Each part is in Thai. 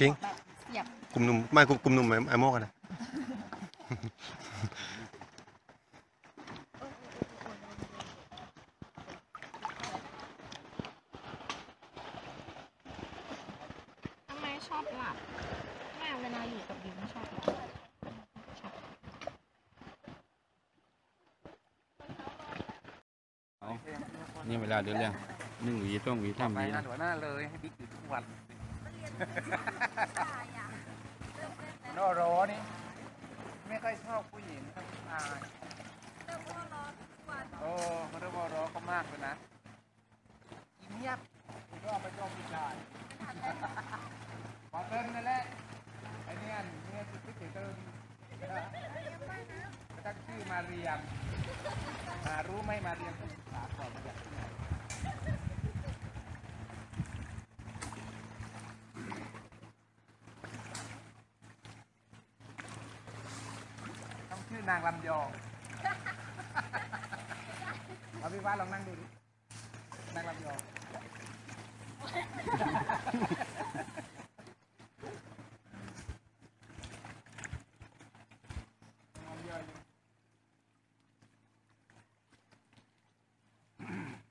กิ้ง แบบเสียบกลุ่มหนุ่มไม่กลุ่มกลุ่มหนุ่มไอ้ไอโมกันนะทำไมชอบหลับแม่เวลาอยู่กับดิวไม่ชอบหลับชอบ นี่เวลาเดือนแล้วหนึ่งหวีต้องหวีต่อทำหไปวีงานะนหัวหน้าเลยให้บิ๊กอยู่ทุกวันนอรอนี่ไม่ค่อยชอบผู้หญิงชอบผู้ชายโอ้เขาเรียกว่ารอก็มากเลยนะอีเงียบคุณก็เอาไปชอบผู้ชายขอเติมนั่นแหละไอ้เนี่ยเนี่ยคือพิเศษเติมก็ตั้งชื่อมาเรียม หารู้ไหมมาเรียมต้องศึกษาก่อนมาจากที่ไหนต้องชื่อนางลำยองเอาพี่ว่าลองนั่งดูดินางลำยอง นางลำยอง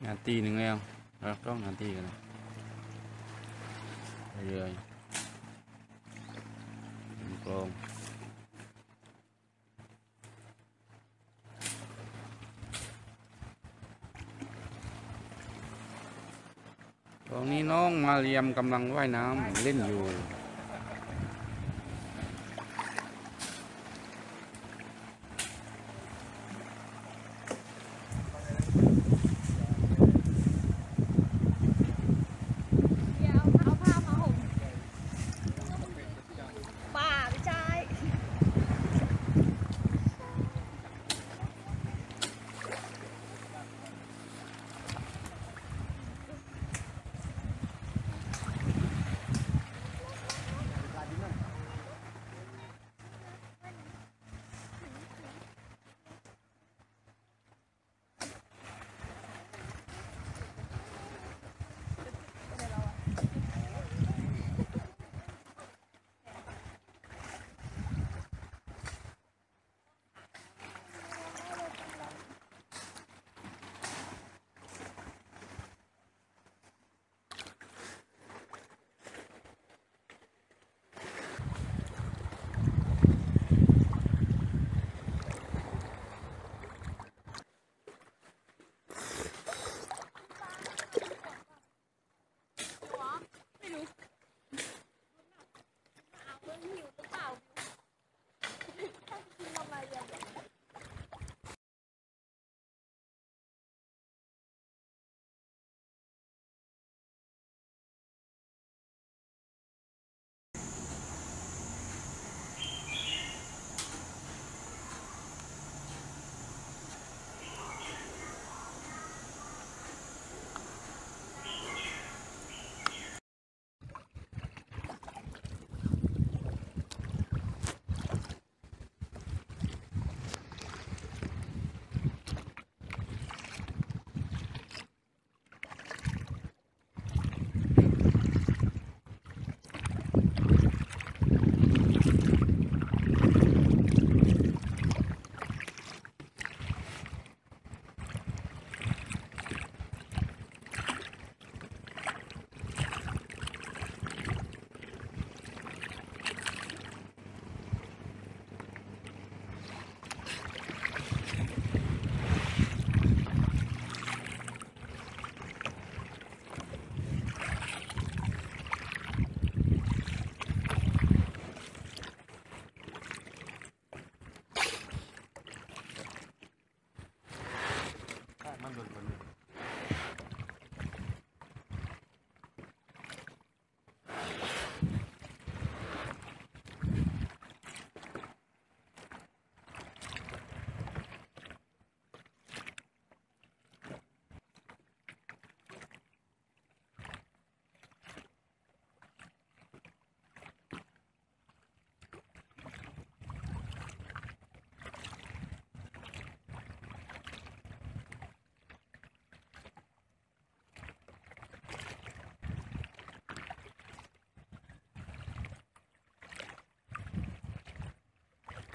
งาน ตีหนึ่งแล้วเราต้องงานตีกันนะเรื่อยกลองตอนนี้น้องมาเรียมกำลังว่ายน้ำเล่นอยู่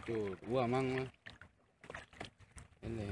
chủ của măng mà. Đến đây